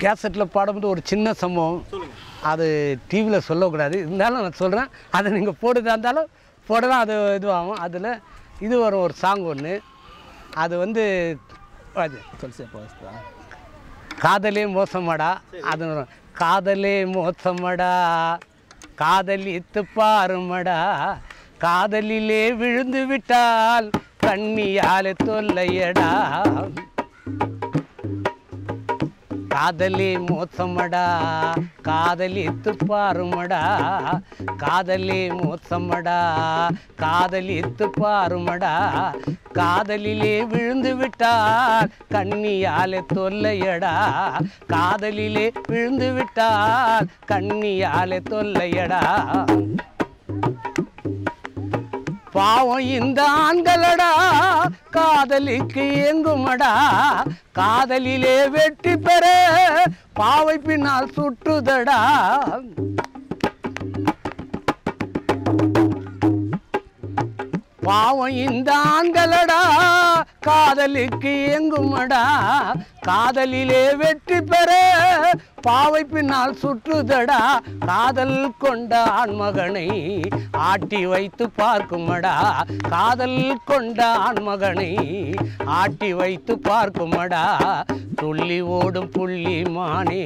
கேசட்டில் பாடும்போது ஒரு சின்ன சம்பவம். அது டிவியில் சொல்லக்கூடாது. இருந்தாலும் நான் சொல்கிறேன் அதை நீங்கள் போடுதா இருந்தாலும் போடலாம். அது இதுவாகும். அதில் இது வரும் ஒரு சாங் ஒன்று அது வந்து அது. காதலே மோசமாடா. அது காதலே மோசமடா. காதலித்து பாருமடா. காதலிலே விழுந்து விட்டால் கண்ணியால தொல்லையடா. காதலி மோசமடா. காதலித்து பாருமடா. காதலி மோசமடா. காதலித்து பாருமடா. காதலிலே விழுந்து விட்டால் கண்ணியாலே தொல்லையடா. காதலிலே விழுந்து விட்டால் கண்ணியாலே தொல்லையடா. பாவம் இந்த ஆண்களடா. காதலிக்கு எங்குமடா காதலிலே வெற்றி பெற பாவை பின்னால் சுட்டுதடா பாவம் இந்த ஆண்களடா காதலுக்கு எங்குமடா காதலிலே வெற்றி பெற பாவை பின்னால் சுற்றுதடா. காதல் கொண்ட ஆண்மகனை ஆட்டி வைத்து பார்க்குமடா. காதல் கொண்ட ஆண்மகனை ஆட்டி வைத்து பார்க்குமடா. துள்ளி ஓடும் புள்ளி மானே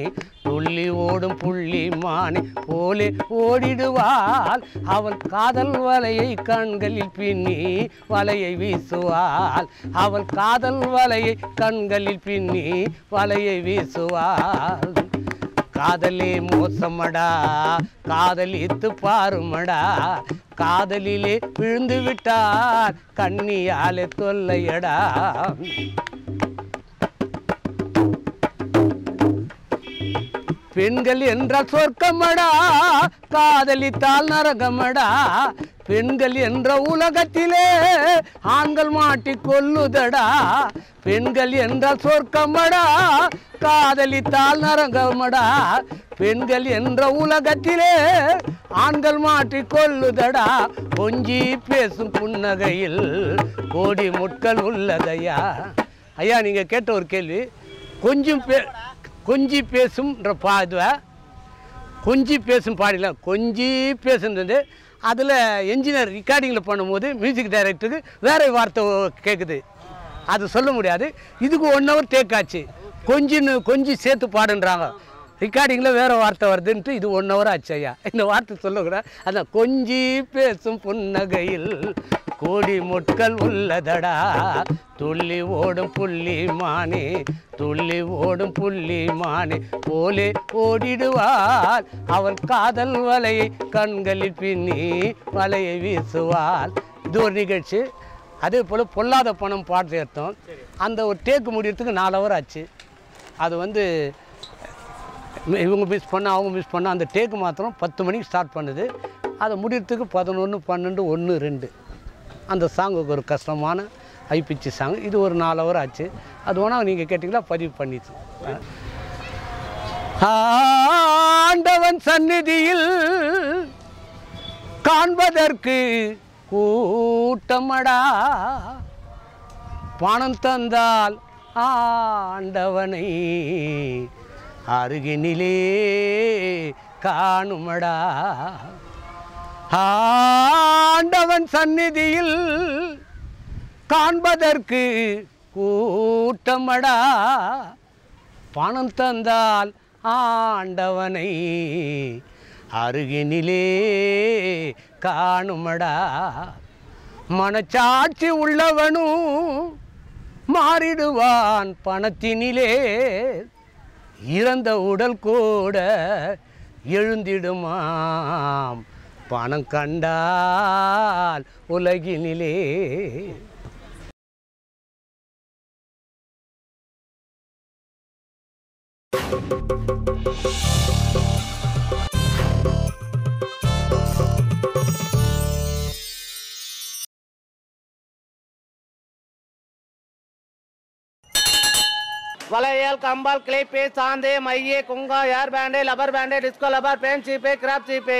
துள்ளி ஓடும் புள்ளி மானே போலே ஓடிடுவாள். அவள் காதல் வலையை கண்களில் பின்னி வலையை வீசுவாள். அவள் காதல் வலையை கண்களில் பின்னி வலையை வீசுவாள். காதலே மோசமடா காதலித்து பாருமடா. காதலிலே விழுந்து விட்டார் கண்ணியாலே தொல்லையடா. பெண்கள் என்றால் சொர்க்கமடா காதலித்தால் நரகமடா. பெண்கள் என்ற உலகத்திலே ஆண்கள் மாட்டி கொல்லுதடா பெண்கள் என்றால் சொர்க்கமடா காதலித்தால் நரகமடா. பெண்கள் என்ற உலகத்திலே ஆண்கள் மாற்றி கொள்ளுதடா. கொஞ்சி பேசும் புன்னகையில் கோடி முட்கள் உள்ளதையா? ஐயா நீங்கள் கேட்ட ஒரு கேள்வி. கொஞ்சம் பே கொஞ்சி பேசும்ன்ற பா இதுவை கொஞ்சி பேசும் பாடிலாம் கொஞ்சி பேசுனது அதில் என்ஜினியர் ரெக்கார்டிங்கில் பண்ணும்போது மியூசிக் டைரக்டருக்கு வேற வார்த்தை கேட்குது அது சொல்ல முடியாது. இதுக்கு ஒன் ஹவர் டேக் ஆச்சு. கொஞ்சின்னு கொஞ்சி சேர்த்து பாடுன்றாங்க. ரெக்கார்டிங்கில் வேறு வார்த்தை வருதுன்ட்டு இது ஒன் ஹவர் ஆச்சு ஐயா. இந்த வார்த்தை சொல்லக்கூடாது. அதான் கொஞ்சி பேசும் புன்னகையில் கோடி முட்கள் உள்ளதடா. துள்ளி ஓடும் புள்ளி மானே துள்ளி ஓடும் புள்ளி மானே. போலே ஓடிடுவாள் அவள் காதல் வலையை கண்களில் பின்னி வலையை வீசுவாள். இது ஒரு நிகழ்ச்சி. அதே போல் பொல்லாத பணம் பாட்டு சேர்த்தோம். அந்த ஒரு டேக்கு முடியறதுக்கு நாலு ஹவர் ஆச்சு. அது வந்து இவங்க மிஸ் பண்ண அவங்க மிஸ் பண்ண அந்த டேக்கு மாத்திரம் பத்து மணிக்கு ஸ்டார்ட் பண்ணுது. அதை முடியறதுக்கு பதினொன்று பன்னெண்டு ஒன்று ரெண்டு. அந்த சாங்குக்கு ஒரு கஷ்டமான ஐப்பிச்சு சாங் இது ஒரு நாலு ஹவர் ஆச்சு. அது வேணால் நீங்கள் கேட்டிங்களா? பதிவு பண்ணிச்சு ஆண்டவன் சந்நிதியில் காண்பதற்கு கூட்டமடா. பணம் தந்தால் ஆண்டவனை அருகினிலே காணுமடா. ஆண்டவன் சந்நிதியில் காண்பதற்கு கூட்டமடா. பணம் தந்தால் ஆண்டவனை அருகினிலே காணுமடா. மனச்சாட்சி உள்ளவனும் மாறிடுவான் பணத்தினிலே. இறந்த உடல் கூட எழுந்திடுமாம். பணம் கண்டால் உலகினிலே. வளையல் கம்பால் கிளைப்பே சாந்தே மையே குங்கா hair band rubber band disco லபர் பேன் சீப்பே கிராப் சீப்பே.